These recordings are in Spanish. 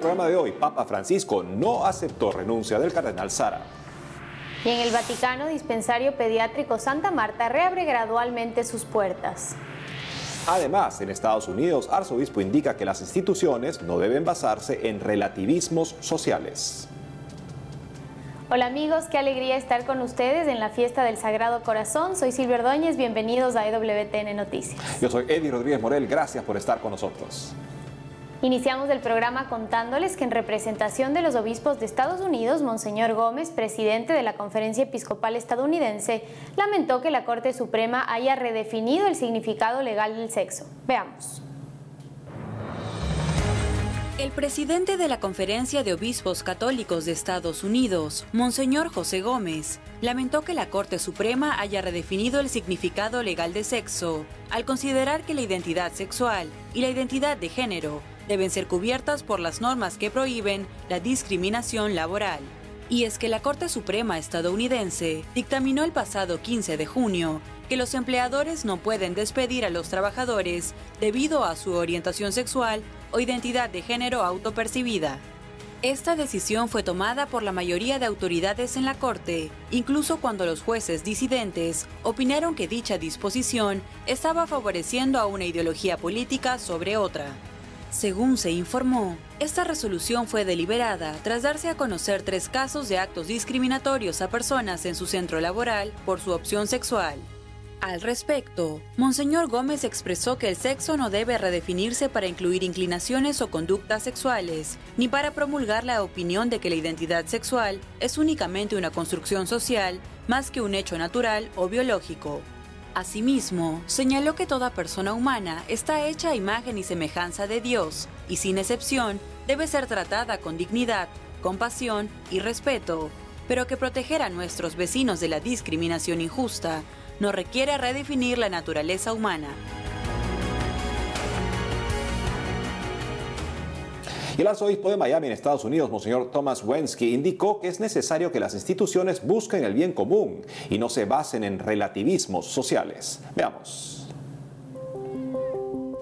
programa de hoy, Papa Francisco no aceptó renuncia del cardenal Sara. Y en el Vaticano, dispensario pediátrico Santa Marta reabre gradualmente sus puertas. Además, en Estados Unidos, arzobispo indica que las instituciones no deben basarse en relativismos sociales. Hola amigos, qué alegría estar con ustedes en la fiesta del Sagrado Corazón. Soy Silvia Ordóñez, bienvenidos a EWTN Noticias. Yo soy Eddie Rodríguez Morel, gracias por estar con nosotros. Iniciamos el programa contándoles que en representación de los obispos de Estados Unidos, Monseñor Gómez, presidente de la Conferencia Episcopal Estadounidense, lamentó que la Corte Suprema haya redefinido el significado legal del sexo. Veamos. El presidente de la Conferencia de Obispos Católicos de Estados Unidos, Monseñor José Gómez, lamentó que la Corte Suprema haya redefinido el significado legal de sexo, al considerar que la identidad sexual y la identidad de género deben ser cubiertas por las normas que prohíben la discriminación laboral. Y es que la Corte Suprema estadounidense dictaminó el pasado 15 de junio que los empleadores no pueden despedir a los trabajadores debido a su orientación sexual o identidad de género autopercibida. Esta decisión fue tomada por la mayoría de autoridades en la Corte, incluso cuando los jueces disidentes opinaron que dicha disposición estaba favoreciendo a una ideología política sobre otra. Según se informó, esta resolución fue deliberada tras darse a conocer tres casos de actos discriminatorios a personas en su centro laboral por su opción sexual. Al respecto, Monseñor Gómez expresó que el sexo no debe redefinirse para incluir inclinaciones o conductas sexuales, ni para promulgar la opinión de que la identidad sexual es únicamente una construcción social más que un hecho natural o biológico. Asimismo, señaló que toda persona humana está hecha a imagen y semejanza de Dios y sin excepción debe ser tratada con dignidad, compasión y respeto, pero que proteger a nuestros vecinos de la discriminación injusta no requiere redefinir la naturaleza humana. El arzobispo de Miami en Estados Unidos, Monseñor Thomas Wensky, indicó que es necesario que las instituciones busquen el bien común y no se basen en relativismos sociales. Veamos.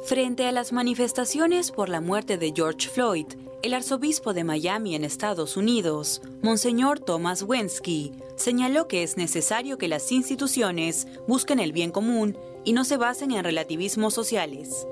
Frente a las manifestaciones por la muerte de George Floyd, el arzobispo de Miami en Estados Unidos, Monseñor Thomas Wensky, señaló que es necesario que las instituciones busquen el bien común y no se basen en relativismos sociales.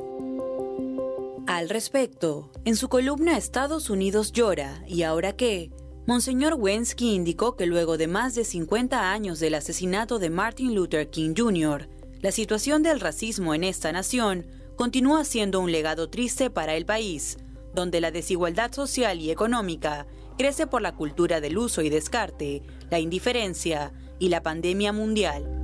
Al respecto, en su columna Estados Unidos llora, ¿y ahora qué? Monseñor Wensky indicó que luego de más de 50 años del asesinato de Martin Luther King Jr., la situación del racismo en esta nación continúa siendo un legado triste para el país, donde la desigualdad social y económica crece por la cultura del uso y descarte, la indiferencia y la pandemia mundial.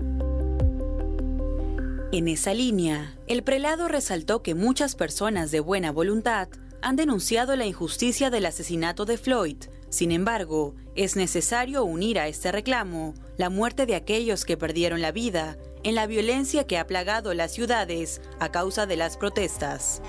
En esa línea, el prelado resaltó que muchas personas de buena voluntad han denunciado la injusticia del asesinato de Floyd. Sin embargo, es necesario unir a este reclamo la muerte de aquellos que perdieron la vida en la violencia que ha plagado las ciudades a causa de las protestas.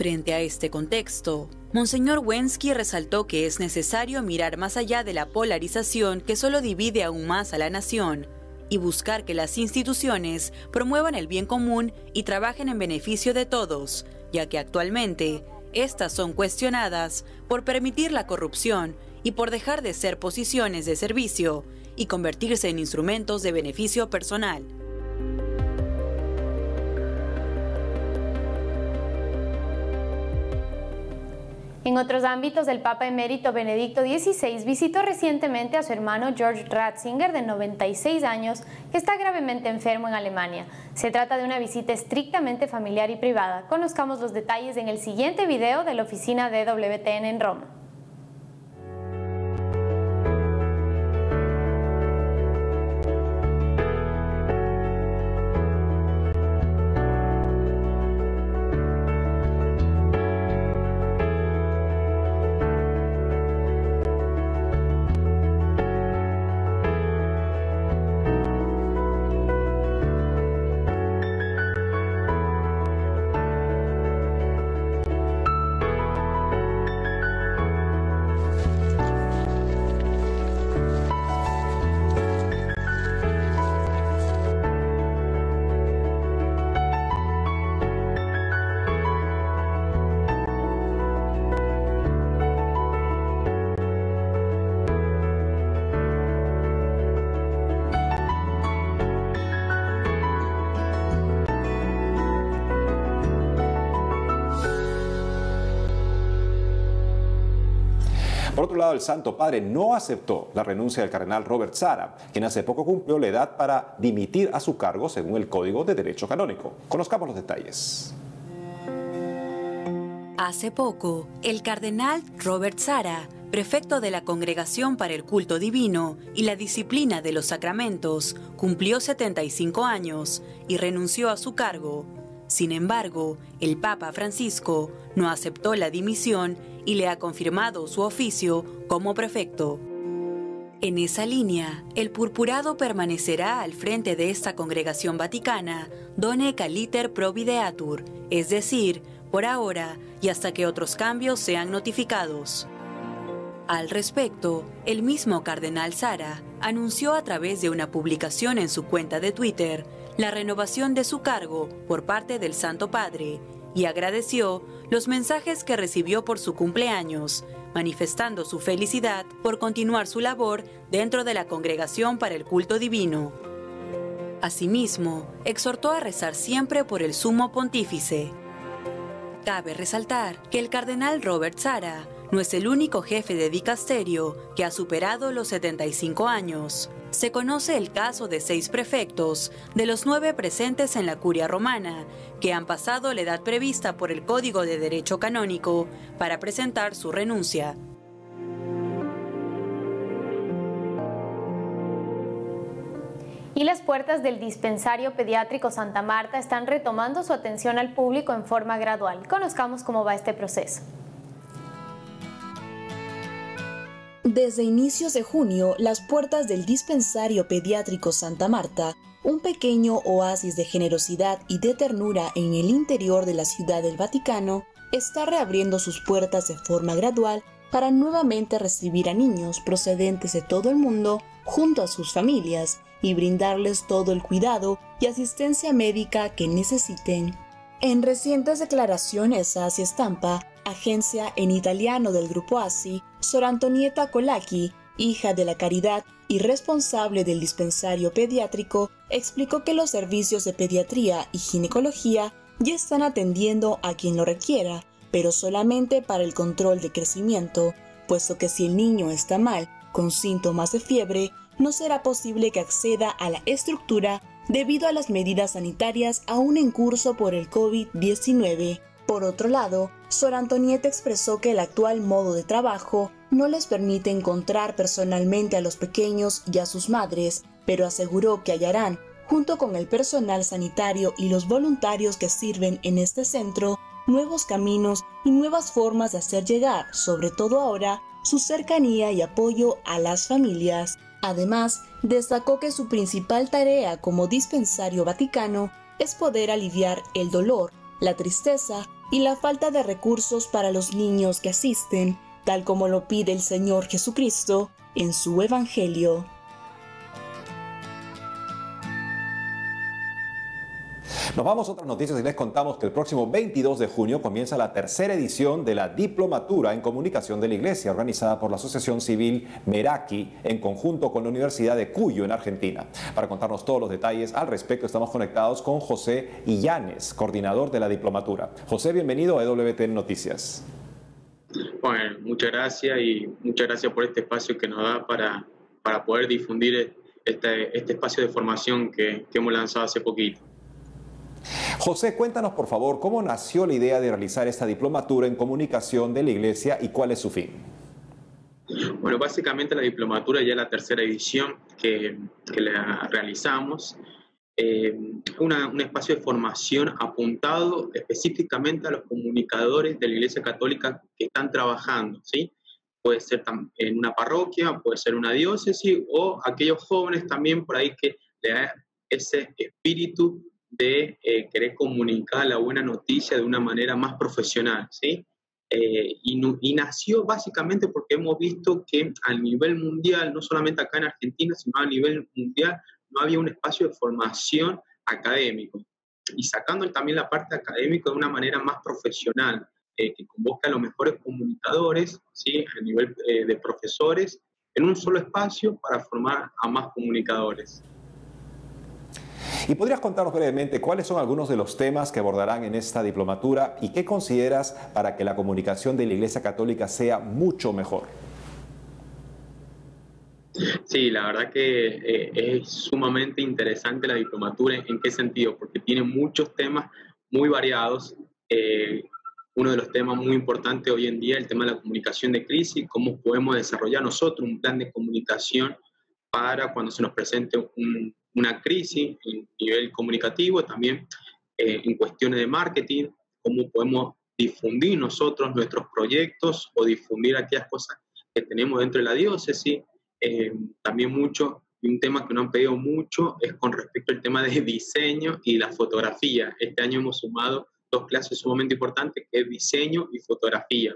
Frente a este contexto, Monseñor Wensky resaltó que es necesario mirar más allá de la polarización que solo divide aún más a la nación y buscar que las instituciones promuevan el bien común y trabajen en beneficio de todos, ya que actualmente estas son cuestionadas por permitir la corrupción y por dejar de ser posiciones de servicio y convertirse en instrumentos de beneficio personal. En otros ámbitos, el Papa emérito Benedicto XVI visitó recientemente a su hermano George Ratzinger, de 96 años, que está gravemente enfermo en Alemania. Se trata de una visita estrictamente familiar y privada. Conozcamos los detalles en el siguiente video de la oficina de WTN en Roma. Otro lado, el Santo Padre no aceptó la renuncia del cardenal Robert Sara, quien hace poco cumplió la edad para dimitir a su cargo según el Código de Derecho Canónico. Conozcamos los detalles. Hace poco, el cardenal Robert Sara, prefecto de la Congregación para el Culto Divino y la Disciplina de los Sacramentos, cumplió 75 años y renunció a su cargo. Sin embargo, el Papa Francisco no aceptó la dimisión y le ha confirmado su oficio como prefecto. En esa línea, el purpurado permanecerá al frente de esta congregación vaticana, Done Caliter Provideatur, es decir, por ahora y hasta que otros cambios sean notificados. Al respecto, el mismo cardenal Sara anunció a través de una publicación en su cuenta de Twitter la renovación de su cargo por parte del Santo Padre y agradeció los mensajes que recibió por su cumpleaños, manifestando su felicidad por continuar su labor dentro de la Congregación para el Culto Divino. Asimismo, exhortó a rezar siempre por el sumo pontífice, Cabe resaltar que el cardenal Robert Sara no es el único jefe de dicasterio que ha superado los 75 años. Se conoce el caso de seis prefectos, de los nueve presentes en la curia romana, que han pasado la edad prevista por el Código de Derecho Canónico para presentar su renuncia. y las puertas del dispensario pediátrico Santa Marta están retomando su atención al público en forma gradual. Conozcamos cómo va este proceso. Desde inicios de junio, las puertas del dispensario pediátrico Santa Marta, un pequeño oasis de generosidad y de ternura en el interior de la ciudad del Vaticano, está reabriendo sus puertas de forma gradual para nuevamente recibir a niños procedentes de todo el mundo junto a sus familias y brindarles todo el cuidado y asistencia médica que necesiten. En recientes declaraciones a Asia Stampa, agencia en italiano del grupo ASI, Sor Antonieta Colacchi, hija de la caridad y responsable del dispensario pediátrico, explicó que los servicios de pediatría y ginecología ya están atendiendo a quien lo requiera, pero solamente para el control de crecimiento, puesto que si el niño está mal, con síntomas de fiebre, no será posible que acceda a la estructura debido a las medidas sanitarias aún en curso por el COVID-19. Por otro lado, Sor Antonieta expresó que el actual modo de trabajo no les permite encontrar personalmente a los pequeños y a sus madres, pero aseguró que hallarán, junto con el personal sanitario y los voluntarios que sirven en este centro, nuevos caminos y nuevas formas de hacer llegar, sobre todo ahora, su cercanía y apoyo a las familias. Además, destacó que su principal tarea como dispensario vaticano es poder aliviar el dolor, la tristeza y la falta de recursos para los niños que asisten, tal como lo pide el Señor Jesucristo en su Evangelio. Nos vamos a otras noticias y les contamos que el próximo 22 de junio comienza la tercera edición de la Diplomatura en Comunicación de la Iglesia, organizada por la Asociación Civil Meraki en conjunto con la Universidad de Cuyo en Argentina. Para contarnos todos los detalles al respecto estamos conectados con José Illanes, coordinador de la Diplomatura. José, bienvenido a EWTN Noticias. Bueno, muchas gracias y muchas gracias por este espacio que nos da para, para poder difundir este, este espacio de formación que, que hemos lanzado hace poquito. José, cuéntanos por favor cómo nació la idea de realizar esta diplomatura en comunicación de la Iglesia y cuál es su fin. Bueno, básicamente la diplomatura ya es la tercera edición que, la realizamos. Eh, un espacio de formación apuntado específicamente a los comunicadores de la Iglesia Católica que están trabajando, ¿sí? Puede ser en una parroquia, puede ser una diócesis o aquellos jóvenes también por ahí que le da ese espíritu de eh, querer comunicar la buena noticia de una manera más profesional, ¿sí? Eh, y, nació básicamente porque hemos visto que a nivel mundial, no solamente acá en Argentina, sino a nivel mundial, no había un espacio de formación académico. Y sacando también la parte académica de una manera más profesional, eh, que convoca a los mejores comunicadores, ¿sí? a nivel de profesores, en un solo espacio para formar a más comunicadores. ¿Y podrías contarnos brevemente cuáles son algunos de los temas que abordarán en esta diplomatura y qué consideras para que la comunicación de la Iglesia Católica sea mucho mejor? Sí, la verdad que eh, es sumamente interesante la diplomatura. ¿En qué sentido? Porque tiene muchos temas muy variados. Eh, uno de los temas muy importantes hoy en día, el tema de la comunicación de crisis, cómo podemos desarrollar nosotros un plan de comunicación para cuando se nos presente una crisis a nivel comunicativo, también eh, en cuestiones de marketing, cómo podemos difundir nosotros nuestros proyectos o difundir aquellas cosas que tenemos dentro de la diócesis. Eh, también mucho, un tema que nos han pedido mucho es con respecto al tema de diseño y la fotografía. Este año hemos sumado dos clases sumamente importantes, que es diseño y fotografía.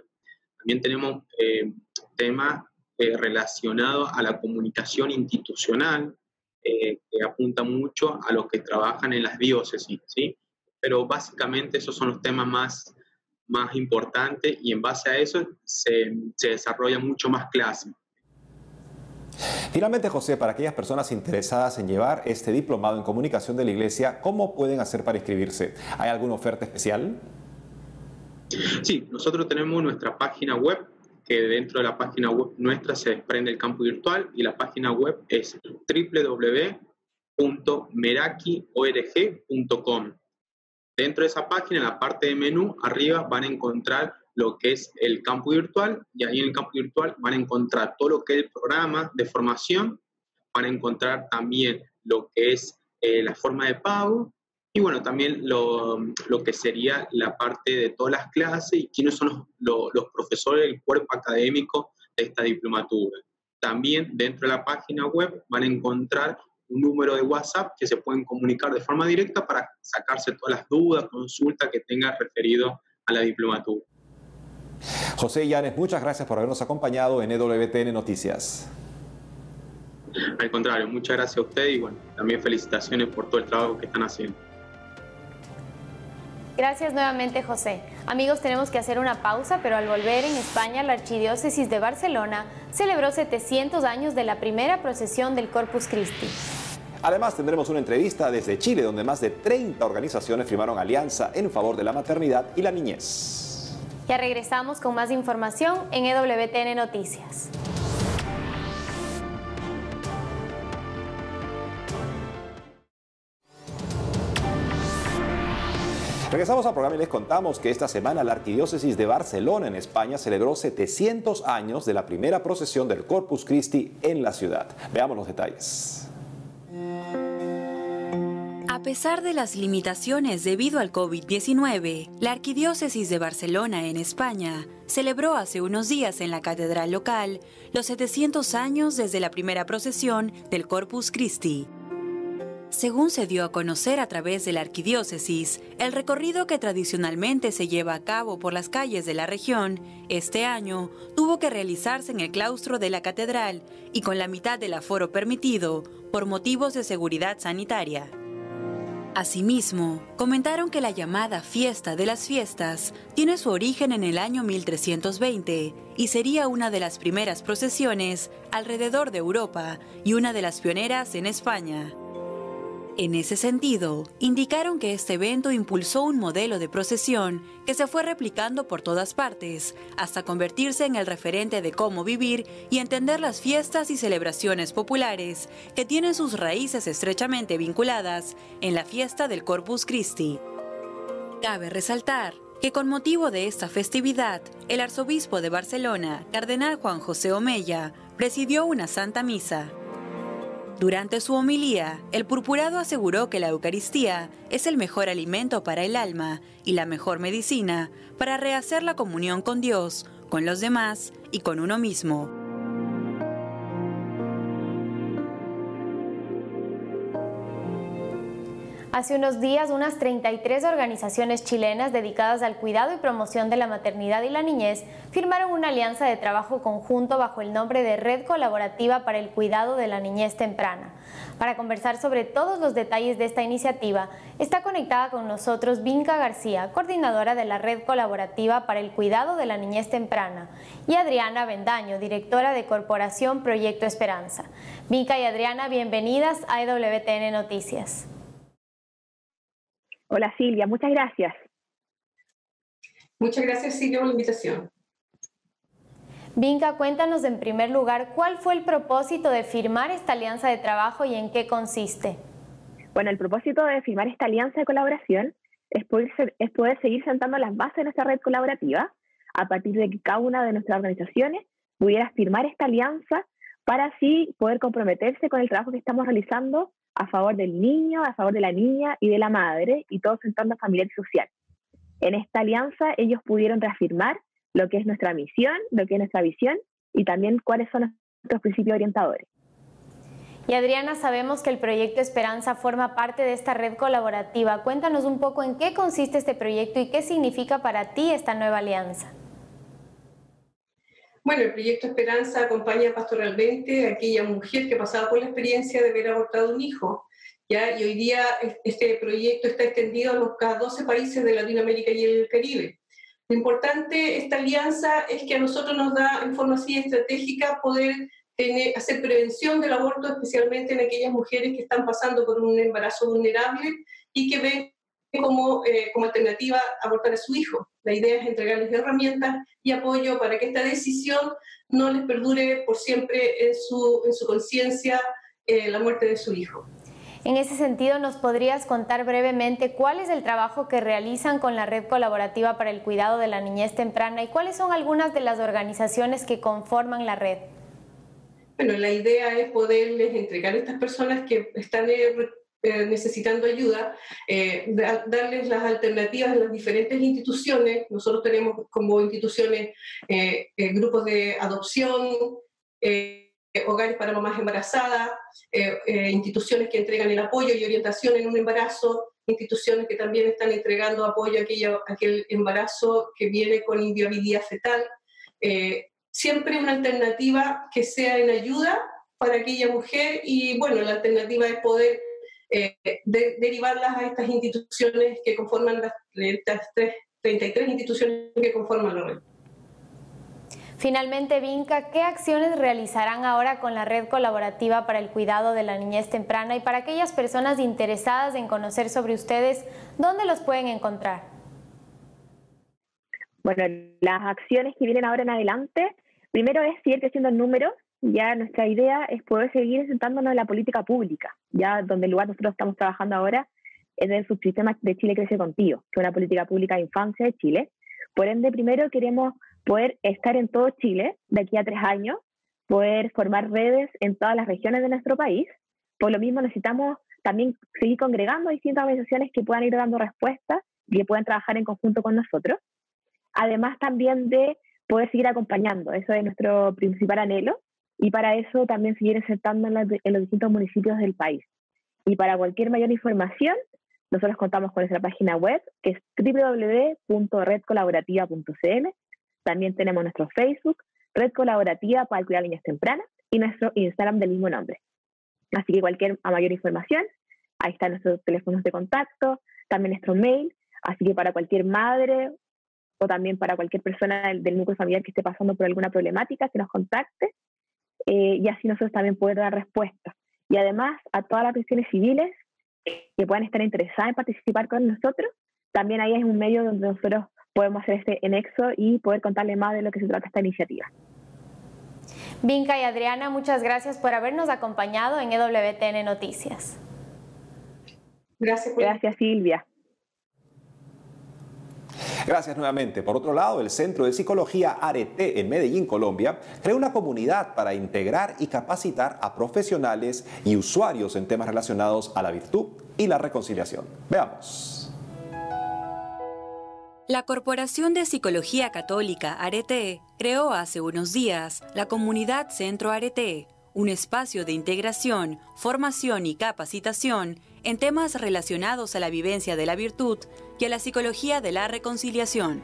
También tenemos eh, temas eh, relacionados a la comunicación institucional, eh, que apunta mucho a los que trabajan en las diócesis, ¿sí? Pero básicamente esos son los temas más, más importantes y en base a eso se, se desarrolla mucho más clase. Finalmente, José, para aquellas personas interesadas en llevar este diplomado en comunicación de la Iglesia, ¿cómo pueden hacer para inscribirse? ¿Hay alguna oferta especial? Sí, nosotros tenemos nuestra página web, que dentro de la página web nuestra se desprende el campo virtual y la página web es www.merakiorg.com. Dentro de esa página, en la parte de menú, arriba van a encontrar lo que es el campo virtual y ahí en el campo virtual van a encontrar todo lo que es el programa de formación, van a encontrar también lo que es eh, la forma de pago y bueno, también lo, lo, que sería la parte de todas las clases y quiénes son los, los, profesores del cuerpo académico de esta diplomatura. También dentro de la página web van a encontrar un número de WhatsApp que se pueden comunicar de forma directa para sacarse todas las dudas, consultas que tengan referido a la diplomatura. José Llanes, muchas gracias por habernos acompañado en EWTN Noticias. Al contrario, muchas gracias a usted y bueno, también felicitaciones por todo el trabajo que están haciendo. Gracias nuevamente, José. Amigos, tenemos que hacer una pausa, pero al volver en España, la Archidiócesis de Barcelona celebró 700 años de la primera procesión del Corpus Christi. Además, tendremos una entrevista desde Chile, donde más de 30 organizaciones firmaron alianza en favor de la maternidad y la niñez. Ya regresamos con más información en EWTN Noticias. Regresamos al programa y les contamos que esta semana la Arquidiócesis de Barcelona en España celebró 700 años de la primera procesión del Corpus Christi en la ciudad. Veamos los detalles. A pesar de las limitaciones debido al COVID-19, la Arquidiócesis de Barcelona en España celebró hace unos días en la catedral local los 700 años desde la primera procesión del Corpus Christi. Según se dio a conocer a través de la arquidiócesis, el recorrido que tradicionalmente se lleva a cabo por las calles de la región, este año tuvo que realizarse en el claustro de la catedral y con la mitad del aforo permitido por motivos de seguridad sanitaria. Asimismo, comentaron que la llamada Fiesta de las Fiestas tiene su origen en el año 1320 y sería una de las primeras procesiones alrededor de Europa y una de las pioneras en España. En ese sentido, indicaron que este evento impulsó un modelo de procesión que se fue replicando por todas partes, hasta convertirse en el referente de cómo vivir y entender las fiestas y celebraciones populares que tienen sus raíces estrechamente vinculadas en la fiesta del Corpus Christi. Cabe resaltar que con motivo de esta festividad, el arzobispo de Barcelona, Cardenal Juan José Omeya, presidió una santa misa. Durante su homilía, el purpurado aseguró que la Eucaristía es el mejor alimento para el alma y la mejor medicina para rehacer la comunión con Dios, con los demás y con uno mismo. Hace unos días, unas 33 organizaciones chilenas dedicadas al cuidado y promoción de la maternidad y la niñez firmaron una alianza de trabajo conjunto bajo el nombre de Red Colaborativa para el Cuidado de la Niñez Temprana. Para conversar sobre todos los detalles de esta iniciativa, está conectada con nosotros Vinca García, coordinadora de la Red Colaborativa para el Cuidado de la Niñez Temprana, y Adriana Bendaño, directora de Corporación Proyecto Esperanza. Vinca y Adriana, bienvenidas a EWTN Noticias. Hola Silvia, muchas gracias. Muchas gracias Silvia por la invitación. Vinca, cuéntanos en primer lugar cuál fue el propósito de firmar esta alianza de trabajo y en qué consiste. Bueno, el propósito de firmar esta alianza de colaboración es poder, es poder seguir sentando las bases de nuestra red colaborativa a partir de que cada una de nuestras organizaciones pudiera firmar esta alianza para así poder comprometerse con el trabajo que estamos realizando a favor del niño, a favor de la niña y de la madre, y todo sentando a familiar y social. En esta alianza ellos pudieron reafirmar lo que es nuestra misión, lo que es nuestra visión y también cuáles son nuestros principios orientadores. Y Adriana, sabemos que el proyecto Esperanza forma parte de esta red colaborativa. Cuéntanos un poco en qué consiste este proyecto y qué significa para ti esta nueva alianza. Bueno, el proyecto Esperanza acompaña pastoralmente a aquella mujer que ha pasado por la experiencia de haber abortado un hijo. ¿ya? Y hoy día este proyecto está extendido a los 12 países de Latinoamérica y el Caribe. Lo importante esta alianza es que a nosotros nos da en forma así estratégica poder tener, hacer prevención del aborto, especialmente en aquellas mujeres que están pasando por un embarazo vulnerable y que ven como, eh, como alternativa abortar a su hijo. La idea es entregarles herramientas y apoyo para que esta decisión no les perdure por siempre en su, en su conciencia eh, la muerte de su hijo. En ese sentido, ¿nos podrías contar brevemente cuál es el trabajo que realizan con la Red Colaborativa para el Cuidado de la Niñez Temprana y cuáles son algunas de las organizaciones que conforman la red? Bueno, la idea es poderles entregar a estas personas que están eh, eh, necesitando ayuda, eh, darles las alternativas en las diferentes instituciones. Nosotros tenemos como instituciones grupos de adopción, hogares para mamás embarazadas, instituciones que entregan el apoyo y orientación en un embarazo, instituciones que también están entregando apoyo a, aquello, a aquel embarazo que viene con inviabilidad fetal siempre una alternativa que sea en ayuda para aquella mujer y bueno, la alternativa es poder eh, derivarlas a estas instituciones que conforman las, estas 33 instituciones que conforman la red. Finalmente, Vinca, ¿qué acciones realizarán ahora con la red colaborativa para el cuidado de la niñez temprana y para aquellas personas interesadas en conocer sobre ustedes, dónde los pueden encontrar? Bueno, las acciones que vienen ahora en adelante Primero es seguir creciendo en números. Ya nuestra idea es poder seguir sentándonos en la política pública, ya donde el lugar nosotros estamos trabajando ahora es el subsistema de Chile Crece Contigo, que es una política pública de infancia de Chile. Por ende, primero queremos poder estar en todo Chile de aquí a tres años, poder formar redes en todas las regiones de nuestro país. Por lo mismo necesitamos también seguir congregando distintas organizaciones que puedan ir dando respuestas y que puedan trabajar en conjunto con nosotros. Además también de poder seguir acompañando. Eso es nuestro principal anhelo y para eso también seguir insertando en, los distintos municipios del país. Y para cualquier mayor información, nosotros contamos con nuestra página web que es www.redcolaborativa.cl. También tenemos nuestro Facebook, Red Colaborativa para Cuidar Niñas Tempranas, y nuestro Instagram del mismo nombre. Así que cualquier mayor información, ahí están nuestros teléfonos de contacto, también nuestro mail. Así que para cualquier madre o también para cualquier persona del, núcleo familiar que esté pasando por alguna problemática, que nos contacte eh, y así nosotros también poder dar respuesta. Y además a todas las prisiones civiles que puedan estar interesadas en participar con nosotros, también ahí es un medio donde nosotros podemos hacer este enexo y poder contarle más de lo que se trata esta iniciativa. Vinca y Adriana, muchas gracias por habernos acompañado en EWTN Noticias. Gracias, gracias Silvia. Gracias nuevamente. Por otro lado, el Centro de Psicología Arete en Medellín, Colombia, crea una comunidad para integrar y capacitar a profesionales y usuarios en temas relacionados a la virtud y la reconciliación. Veamos. La Corporación de Psicología Católica Arete creó hace unos días la comunidad Centro Arete, un espacio de integración, formación y capacitación en temas relacionados a la vivencia de la virtud y a la psicología de la reconciliación.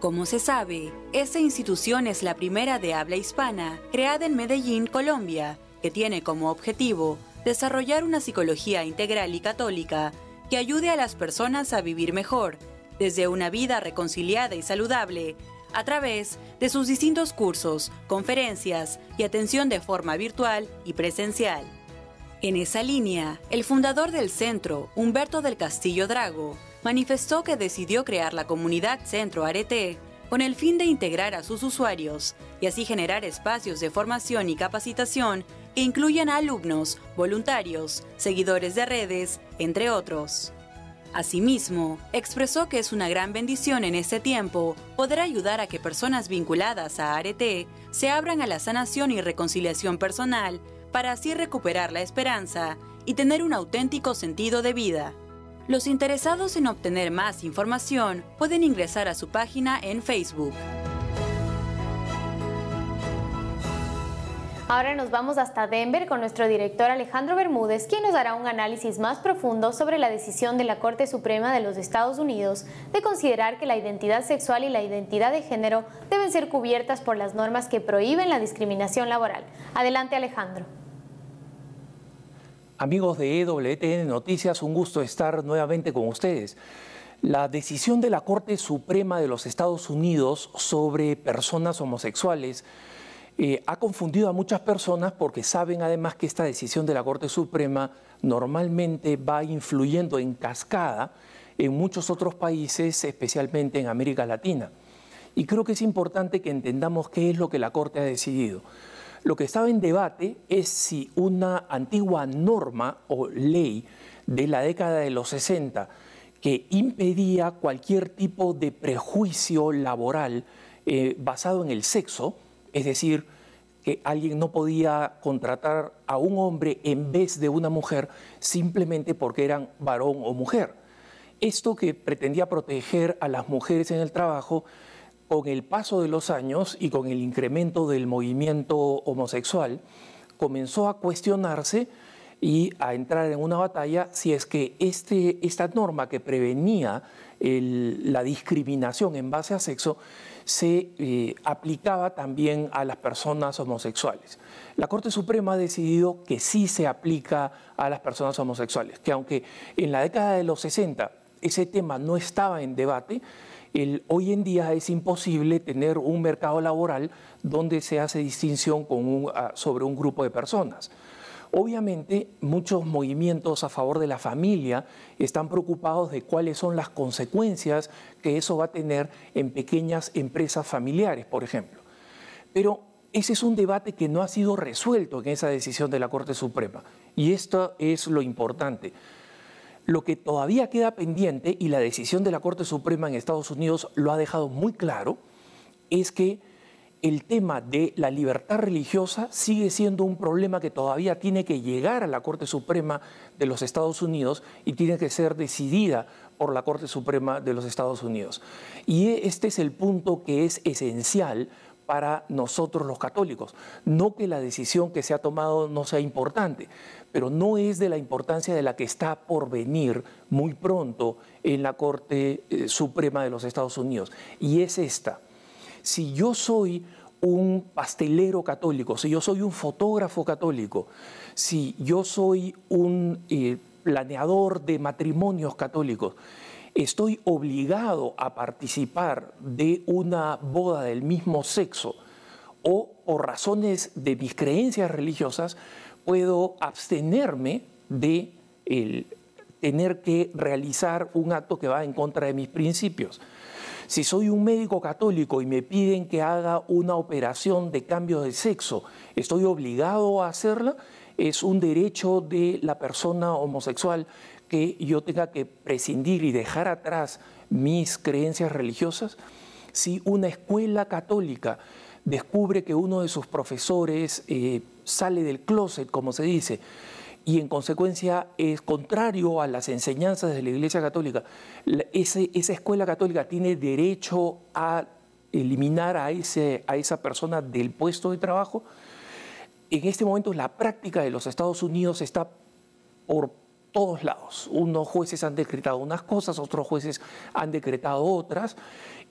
Como se sabe, esta institución es la primera de habla hispana creada en Medellín, Colombia, que tiene como objetivo desarrollar una psicología integral y católica que ayude a las personas a vivir mejor, desde una vida reconciliada y saludable, a través de sus distintos cursos, conferencias y atención de forma virtual y presencial. En esa línea, el fundador del centro, Humberto del Castillo Drago, manifestó que decidió crear la comunidad Centro Arete con el fin de integrar a sus usuarios y así generar espacios de formación y capacitación que incluyan a alumnos, voluntarios, seguidores de redes, entre otros. Asimismo, expresó que es una gran bendición en este tiempo poder ayudar a que personas vinculadas a Arete se abran a la sanación y reconciliación personal para así recuperar la esperanza y tener un auténtico sentido de vida. Los interesados en obtener más información pueden ingresar a su página en Facebook. Ahora nos vamos hasta Denver con nuestro director Alejandro Bermúdez, quien nos dará un análisis más profundo sobre la decisión de la Corte Suprema de los Estados Unidos de considerar que la identidad sexual y la identidad de género deben ser cubiertas por las normas que prohíben la discriminación laboral. Adelante Alejandro. Amigos de EWTN Noticias, un gusto estar nuevamente con ustedes. La decisión de la Corte Suprema de los Estados Unidos sobre personas homosexuales eh, ha confundido a muchas personas porque saben además que esta decisión de la Corte Suprema normalmente va influyendo en cascada en muchos otros países, especialmente en América Latina. Y creo que es importante que entendamos qué es lo que la Corte ha decidido. Lo que estaba en debate es si una antigua norma o ley de la década de los 60 que impedía cualquier tipo de prejuicio laboral eh, basado en el sexo, es decir, que alguien no podía contratar a un hombre en vez de una mujer simplemente porque eran varón o mujer. Esto que pretendía proteger a las mujeres en el trabajo con el paso de los años y con el incremento del movimiento homosexual, comenzó a cuestionarse y a entrar en una batalla si es que este, esta norma que prevenía la discriminación en base a sexo se eh, aplicaba también a las personas homosexuales. La Corte Suprema ha decidido que sí se aplica a las personas homosexuales, que aunque en la década de los 60 ese tema no estaba en debate, hoy en día es imposible tener un mercado laboral donde se hace distinción sobre un grupo de personas. Obviamente, muchos movimientos a favor de la familia están preocupados de cuáles son las consecuencias que eso va a tener en pequeñas empresas familiares, por ejemplo. Pero ese es un debate que no ha sido resuelto en esa decisión de la Corte Suprema. Y esto es lo importante. Lo que todavía queda pendiente, y la decisión de la Corte Suprema en Estados Unidos lo ha dejado muy claro, es que el tema de la libertad religiosa sigue siendo un problema que todavía tiene que llegar a la Corte Suprema de los Estados Unidos y tiene que ser decidida por la Corte Suprema de los Estados Unidos. Y este es el punto que es esencial para nosotros los católicos. No que la decisión que se ha tomado no sea importante, pero no es de la importancia de la que está por venir muy pronto en la Corte eh, Suprema de los Estados Unidos. Y es esta. Si yo soy un pastelero católico, si yo soy un fotógrafo católico, si yo soy un eh, planeador de matrimonios católicos, estoy obligado a participar de una boda del mismo sexo o por razones de mis creencias religiosas, puedo abstenerme de tener que realizar un acto que va en contra de mis principios. Si soy un médico católico y me piden que haga una operación de cambio de sexo, ¿estoy obligado a hacerla? Es un derecho de la persona homosexual que yo tenga que prescindir y dejar atrás mis creencias religiosas? Si una escuela católica descubre que uno de sus profesores eh, sale del closet, como se dice, y en consecuencia es contrario a las enseñanzas de la Iglesia Católica, esa escuela católica tiene derecho a eliminar a, ese, a esa persona del puesto de trabajo. En este momento la práctica de los Estados Unidos está por todos lados. Unos jueces han decretado unas cosas, otros jueces han decretado otras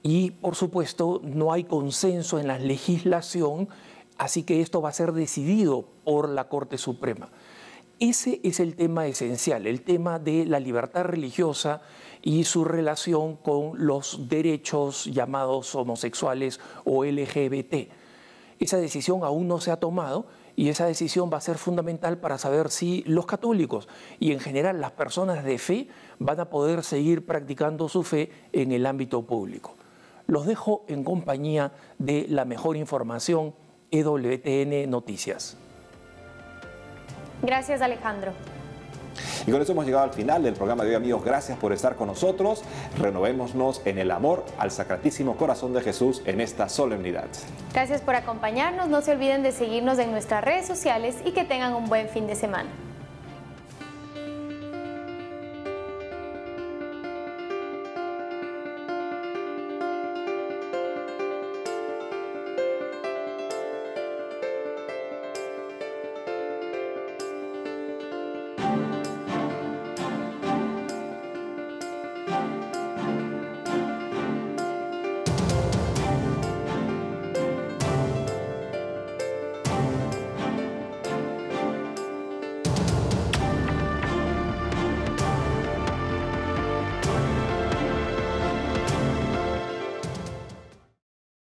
y por supuesto no hay consenso en la legislación, así que esto va a ser decidido por la Corte Suprema. Ese es el tema esencial, el tema de la libertad religiosa y su relación con los derechos llamados homosexuales o LGBT. Esa decisión aún no se ha tomado, y esa decisión va a ser fundamental para saber si los católicos y en general las personas de fe van a poder seguir practicando su fe en el ámbito público. Los dejo en compañía de la mejor información EWTN Noticias. Gracias Alejandro. Y con eso hemos llegado al final del programa de hoy, amigos. Gracias por estar con nosotros. Renovémonos en el amor al Sacratísimo Corazón de Jesús en esta solemnidad. Gracias por acompañarnos. No se olviden de seguirnos en nuestras redes sociales y que tengan un buen fin de semana.